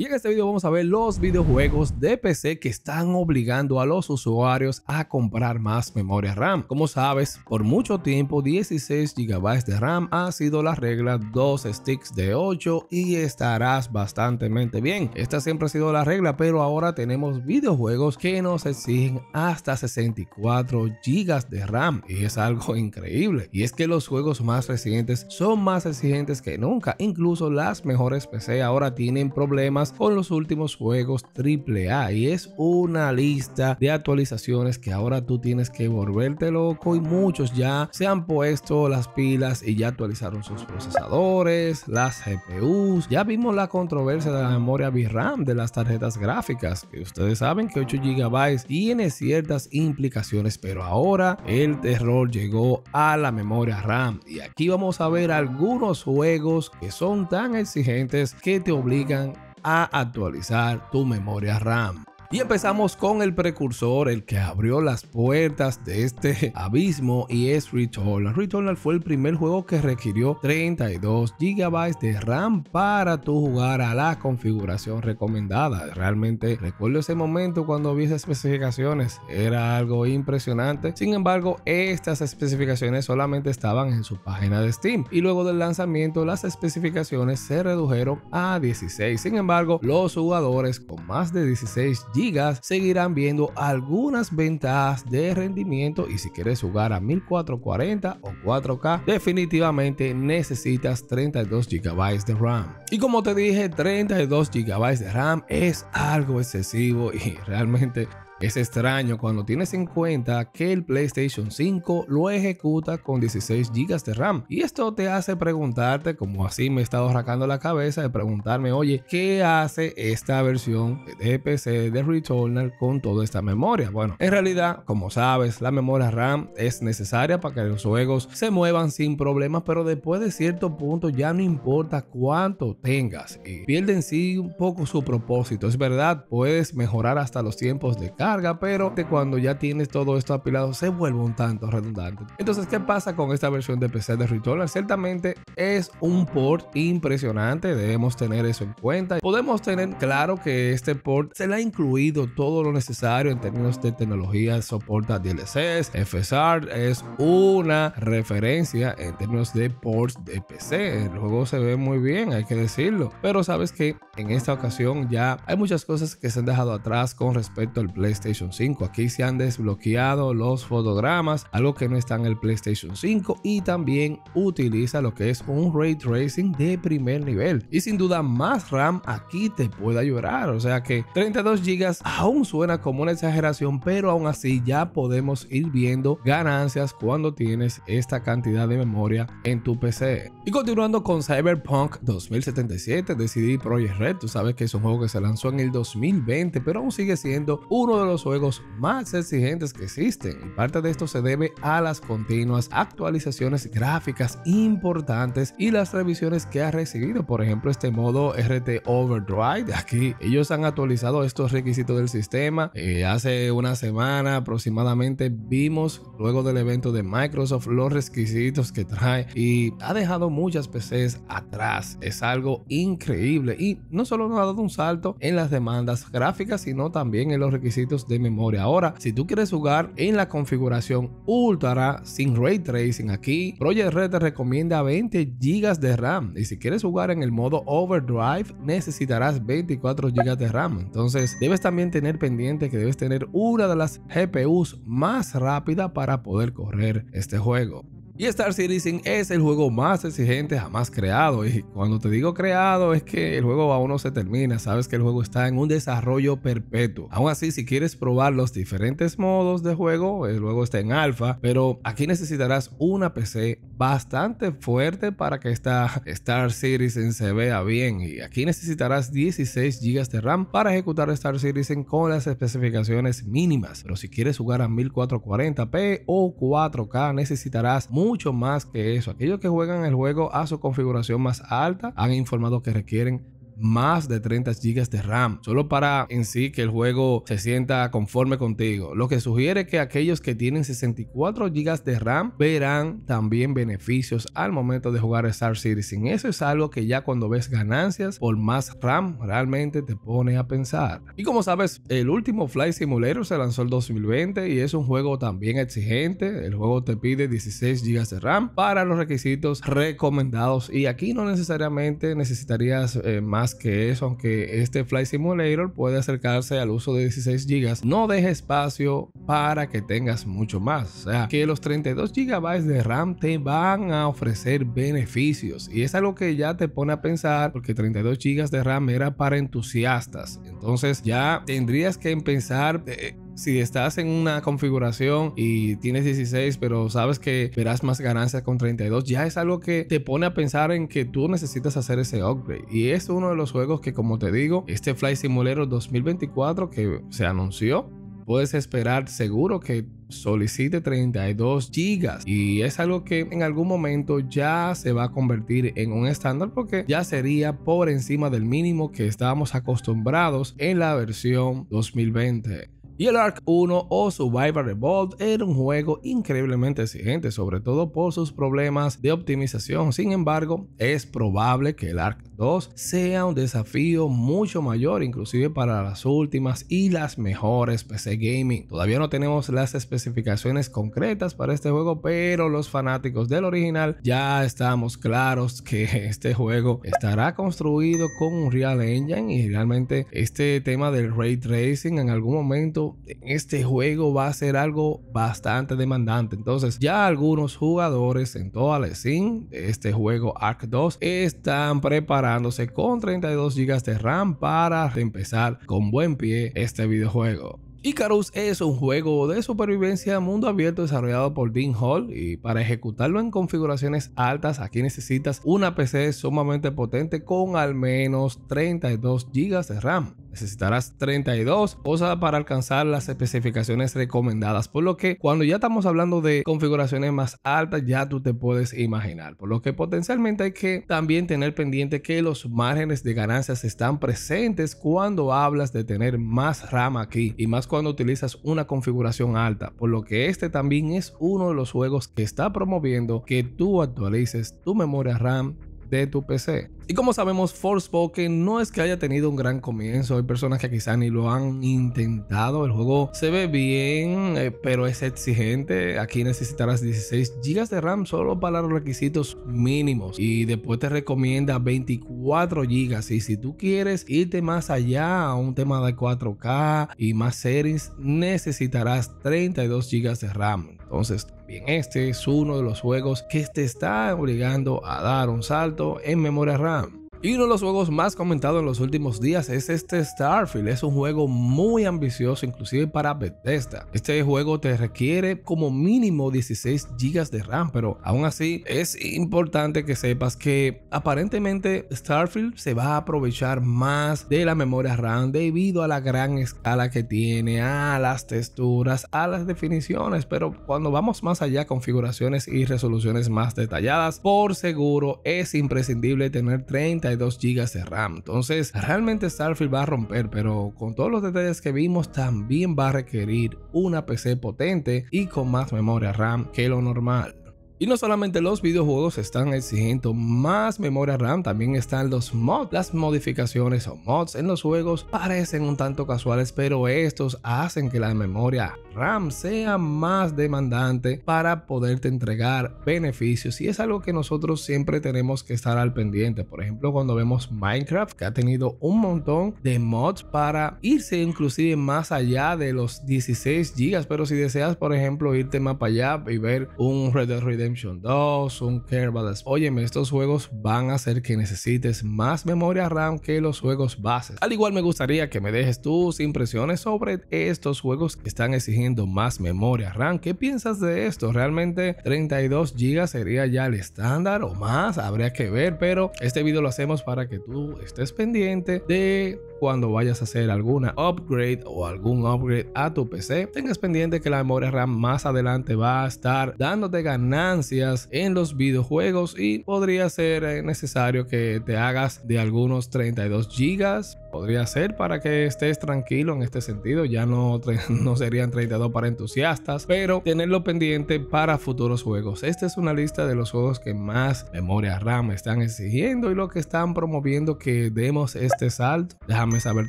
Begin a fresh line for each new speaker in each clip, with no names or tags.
Y en este video vamos a ver los videojuegos de PC que están obligando a los usuarios a comprar más memoria RAM. Como sabes, por mucho tiempo 16 GB de RAM ha sido la regla, dos sticks de 8 y estarás bastante bien. Esta siempre ha sido la regla, pero ahora tenemos videojuegos que nos exigen hasta 64 GB de RAM y es algo increíble. Y es que los juegos más recientes son más exigentes que nunca. Incluso las mejores PC ahora tienen problemas con los últimos juegos AAA y es una lista de actualizaciones que ahora tú tienes que volverte loco y muchos ya se han puesto las pilas y ya actualizaron sus procesadores, las GPUs. Ya vimos la controversia de la memoria VRAM de las tarjetas gráficas, que ustedes saben que 8 GB tiene ciertas implicaciones, pero ahora el terror llegó a la memoria RAM y aquí vamos a ver algunos juegos que son tan exigentes que te obligan a actualizar tu memoria RAM. Y empezamos con el precursor, el que abrió las puertas de este abismo y es Returnal. Returnal fue el primer juego que requirió 32 GB de RAM para tu jugar a la configuración recomendada. Realmente recuerdo ese momento cuando vi esas especificaciones, era algo impresionante. Sin embargo, estas especificaciones solamente estaban en su página de Steam y luego del lanzamiento las especificaciones se redujeron a 16. Sin embargo, los jugadores con más de 16 GB seguirán viendo algunas ventajas de rendimiento y si quieres jugar a 1440 o 4K definitivamente necesitas 32 GB de RAM. Y como te dije 32 GB de RAM es algo excesivo y realmente es extraño cuando tienes en cuenta que el PlayStation 5 lo ejecuta con 16 GB de RAM. Y esto te hace preguntarte, como así me he estado arrancando la cabeza, de preguntarme, oye, ¿qué hace esta versión de PC de Returnal con toda esta memoria? Bueno, en realidad, como sabes, la memoria RAM es necesaria para que los juegos se muevan sin problemas, pero después de cierto punto ya no importa cuánto tengas y pierde en sí un poco su propósito. Es verdad, puedes mejorar hasta los tiempos de carga pero de cuando ya tienes todo esto apilado se vuelve un tanto redundante. Entonces, ¿qué pasa con esta versión de PC de Returnal? Ciertamente es un port impresionante, debemos tener eso en cuenta. Podemos tener claro que este port se le ha incluido todo lo necesario en términos de tecnología, soporta DLCs, FSR, es una referencia en términos de ports de PC. El juego se ve muy bien, hay que decirlo, pero sabes que en esta ocasión ya hay muchas cosas que se han dejado atrás con respecto al PlayStation PlayStation 5. Aquí se han desbloqueado los fotogramas, algo que no está en el PlayStation 5 y también utiliza lo que es un ray tracing de primer nivel. Y sin duda más RAM aquí te puede ayudar. O sea que 32 GB aún suena como una exageración, pero aún así ya podemos ir viendo ganancias cuando tienes esta cantidad de memoria en tu PC. Y continuando con Cyberpunk 2077 de CD Projekt Red, tú sabes que es un juego que se lanzó en el 2020, pero aún sigue siendo uno de los juegos más exigentes que existen y parte de esto se debe a las continuas actualizaciones gráficas importantes y las revisiones que ha recibido. Por ejemplo, este modo RT Overdrive. Aquí ellos han actualizado estos requisitos del sistema. Eh, hace una semana aproximadamente vimos luego del evento de Microsoft los requisitos que trae y ha dejado muchas PCs atrás. Es algo increíble y no solo nos ha dado un salto en las demandas gráficas, sino también en los requisitos de memoria. Ahora, si tú quieres jugar en la configuración Ultra sin Ray Tracing aquí, Project Red te recomienda 20 GB de RAM. Y si quieres jugar en el modo Overdrive, necesitarás 24 GB de RAM. Entonces, debes también tener pendiente que debes tener una de las GPUs más rápida para poder correr este juego. Y Star Citizen es el juego más exigente jamás creado. Y cuando te digo creado es que el juego aún no se termina. Sabes que el juego está en un desarrollo perpetuo. Aún así, si quieres probar los diferentes modos de juego, el juego está en alfa. Pero aquí necesitarás una PC bastante fuerte para que esta Star Citizen se vea bien. Y aquí necesitarás 16 GB de RAM para ejecutar Star Citizen con las especificaciones mínimas. Pero si quieres jugar a 1440p o 4K, necesitarás mucho más que eso. Aquellos que juegan el juego a su configuración más alta han informado que requieren más de 30 GB de RAM, solo para en sí que el juego se sienta conforme contigo. Lo que sugiere que aquellos que tienen 64 GB de RAM verán también beneficios al momento de jugar Star Citizen. Eso es algo que ya cuando ves ganancias por más RAM realmente te pone a pensar. Y como sabes, el último Flight Simulator se lanzó el 2020 y es un juego también exigente. El juego te pide 16 GB de RAM para los requisitos recomendados y aquí no necesariamente necesitarías eh, más que eso, aunque este Flight Simulator puede acercarse al uso de 16 GB. No deje espacio para que tengas mucho más. O sea, que los 32 GB de RAM te van a ofrecer beneficios y es algo que ya te pone a pensar porque 32 GB de RAM era para entusiastas. Entonces ya tendrías que empezar... Eh, si estás en una configuración y tienes 16, pero sabes que verás más ganancias con 32, ya es algo que te pone a pensar en que tú necesitas hacer ese upgrade. Y es uno de los juegos que, como te digo, este Flight Simulator 2024 que se anunció, puedes esperar seguro que solicite 32 gigas y es algo que en algún momento ya se va a convertir en un estándar porque ya sería por encima del mínimo que estábamos acostumbrados en la versión 2020. Y el Ark 1 o Survivor Revolt era un juego increíblemente exigente, sobre todo por sus problemas de optimización. Sin embargo, es probable que el Ark 2 sea un desafío mucho mayor, inclusive para las últimas y las mejores PC gaming. Todavía no tenemos las especificaciones concretas para este juego, pero los fanáticos del original ya estamos claros que este juego estará construido con un Real Engine y realmente este tema del ray tracing en algún momento este juego va a ser algo bastante demandante. Entonces, ya algunos jugadores en toda la scene de este juego Ark 2 están preparándose con 32 GB de RAM para empezar con buen pie este videojuego. Icarus es un juego de supervivencia mundo abierto desarrollado por Dean Hall y para ejecutarlo en configuraciones altas aquí necesitas una PC sumamente potente con al menos 32 GB de RAM necesitarás 32 cosas para alcanzar las especificaciones recomendadas. Por lo que cuando ya estamos hablando de configuraciones más altas, ya tú te puedes imaginar. Por lo que potencialmente hay que también tener pendiente que los márgenes de ganancias están presentes cuando hablas de tener más RAM aquí y más cuando utilizas una configuración alta. Por lo que este también es uno de los juegos que está promoviendo que tú actualices tu memoria RAM de tu PC. Y como sabemos, Forspoken no es que haya tenido un gran comienzo. Hay personas que quizá ni lo han intentado. El juego se ve bien, eh, pero es exigente. Aquí necesitarás 16 GB de RAM solo para los requisitos mínimos. Y después te recomienda 24 GB. Y si tú quieres irte más allá a un tema de 4K y más series, necesitarás 32 GB de RAM. Entonces, también este es uno de los juegos que te está obligando a dar un salto en memoria RAM. Y uno de los juegos más comentados en los últimos días es este Starfield. Es un juego muy ambicioso, inclusive para Bethesda. Este juego te requiere como mínimo 16 GB de RAM, pero aún así es importante que sepas que aparentemente Starfield se va a aprovechar más de la memoria RAM debido a la gran escala que tiene, a las texturas, a las definiciones. Pero cuando vamos más allá, configuraciones y resoluciones más detalladas, por seguro es imprescindible tener 30 2 GB de RAM. Entonces, realmente Starfield va a romper, pero con todos los detalles que vimos, también va a requerir una PC potente y con más memoria RAM que lo normal. Y no solamente los videojuegos están exigiendo más memoria RAM, también están los mods. Las modificaciones o mods en los juegos parecen un tanto casuales, pero estos hacen que la memoria RAM sea más demandante para poderte entregar beneficios y es algo que nosotros siempre tenemos que estar al pendiente. Por ejemplo, cuando vemos Minecraft que ha tenido un montón de mods para irse inclusive más allá de los 16 GB, pero si deseas, por ejemplo, irte más para allá y ver un Red Dead Redemption 2, un Kerbal. Óyeme, estos juegos van a hacer que necesites más memoria RAM que los juegos bases. Al igual me gustaría que me dejes tus impresiones sobre estos juegos que están exigiendo más memoria RAM. ¿Qué piensas de esto? ¿Realmente 32 GB sería ya el estándar o más? Habría que ver, pero este video lo hacemos para que tú estés pendiente de cuando vayas a hacer alguna upgrade o algún upgrade a tu PC, tengas pendiente que la memoria RAM más adelante va a estar dándote ganancias en los videojuegos y podría ser eh, necesario que te hagas de algunos 32 gigas podría ser para que estés tranquilo en este sentido. Ya no, no serían 32 para entusiastas, pero tenerlo pendiente para futuros juegos. Esta es una lista de los juegos que más memoria RAM están exigiendo y lo que están promoviendo que demos este salto. Déjame saber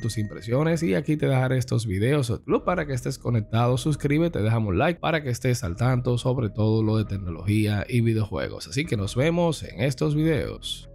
tus impresiones y aquí te dejaré estos videos para que estés conectado. Suscríbete, déjame un like para que estés al tanto sobre todo lo de tecnología y videojuegos. Así que nos vemos en estos videos.